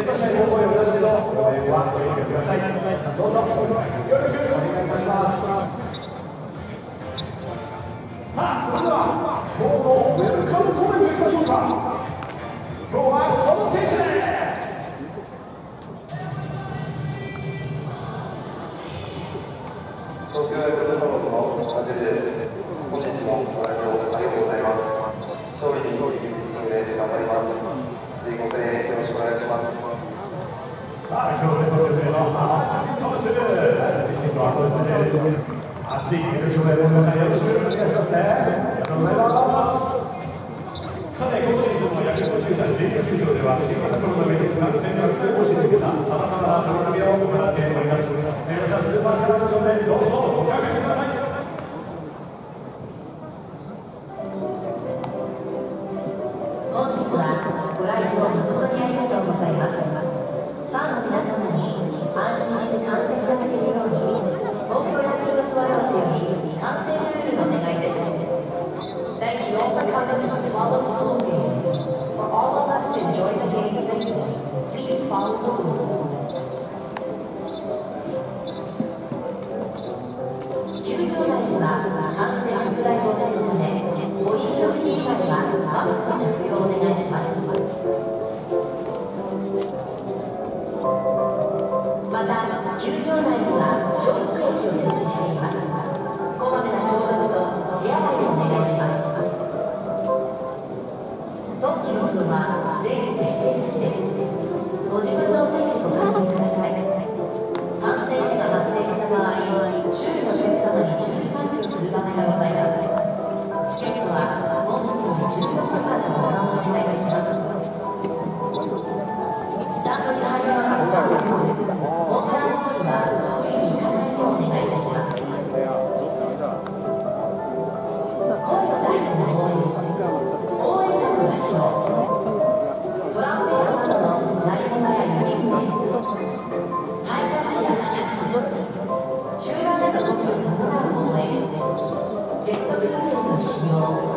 目指し高校への応援はごくださいどうぞよろしくお願いいたしますさあそれでは今日のウェルカムコメントいきましょうか今日はこの選手です東京ルトのです本日もご来場ありがとうございます勝利に勝利に頑張ります。よろしくお願いします。どうぞください。本日はご来場 Ela te desvaloriza. 주시옵소서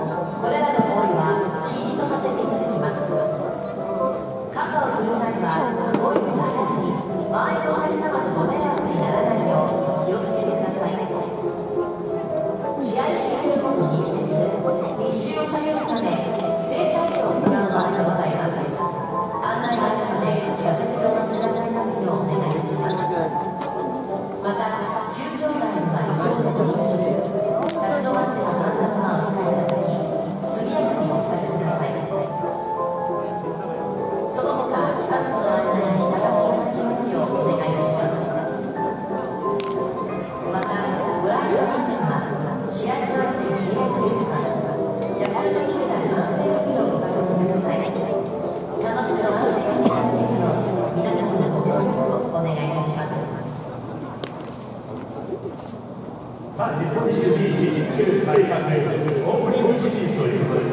まあ、2022、19開考えてオープニングシリーズということです。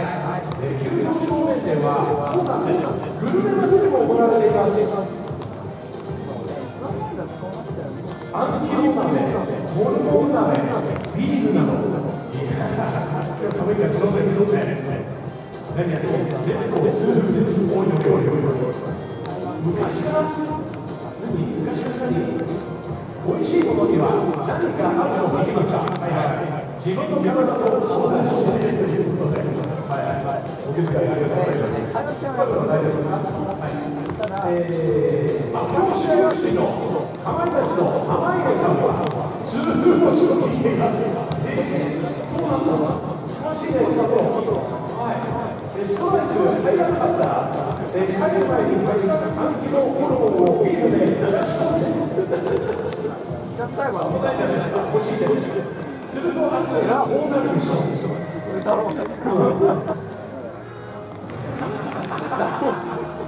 球場正面では、そうなんです、グルメ祭りも行われています。アンキロル、コンナ鍋、ビールなど、いや、寒いからに飲んで、何やっても、レッツゴー、ツーです、おいおいおい、昔から、何、昔から何美味しいものには何かあるのを聞きますか、はいはい、自分の体と相談してということで。はい。はい。お気遣い。ありがとうござい。ます大丈夫ですかはい。えー、まあ、今日試合をしてのかまい。たちの濱家さんは痛風持ちと聞い。てい。ますえー、そうなんだ詳しい。ねちょっとはい。ストライク入らなかったえー、帰る前にたくさん換気のフォローをビールで流し込んで最後はみたい。じゃない。ですか欲しい。ですすると明日がこうなるでしょうだろう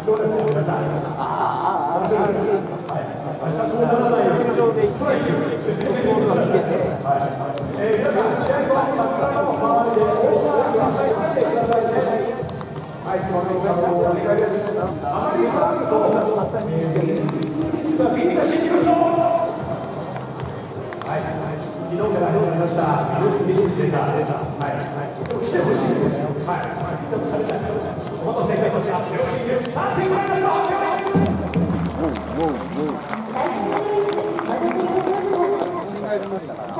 どうですか皆さんああ大丈夫ですかはい明日こうならないようにストライクはいえー、皆さん試合後桜の周りで大騒ぎはしないでくださいねはい、すみません、お願いです。あまり騒ぐと、えー、スミスがビンタしにましょう、昨日から始まりました、アルスミス出た、出た、はい、はい、来てほしいですよ、はい、はい、でもされたお待たせいたしました、両親でスターティングラインの発表です。東京ヤクルトスワ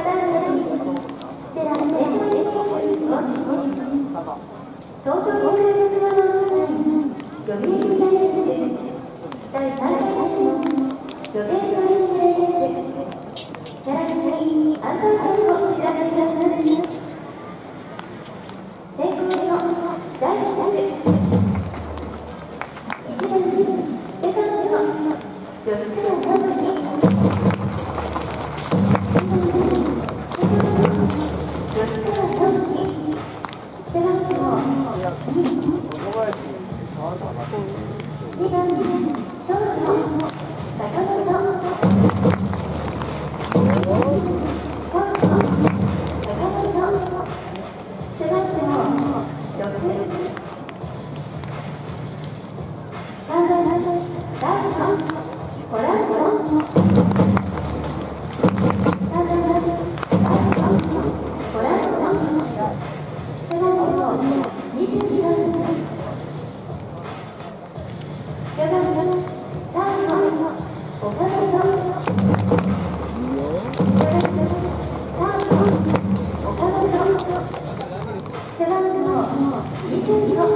6番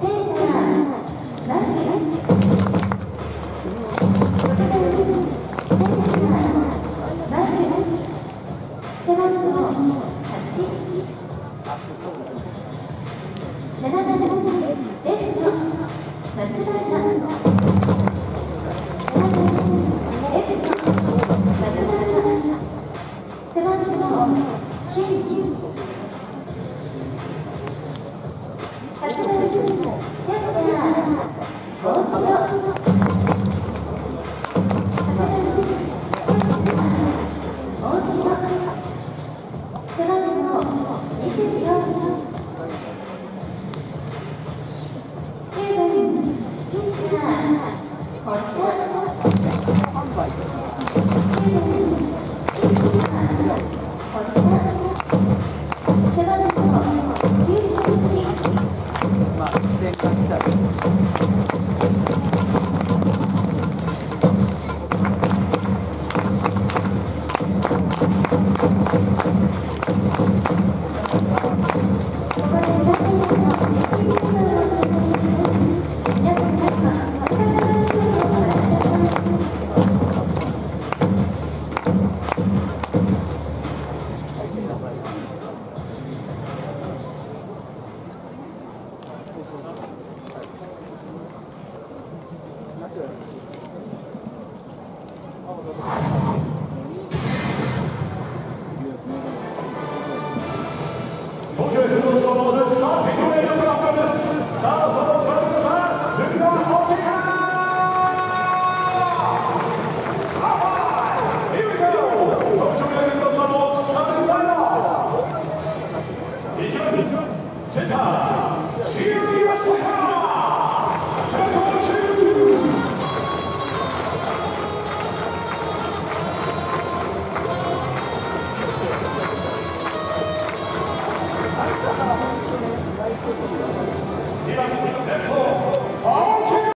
センターマ24 10番ピッチ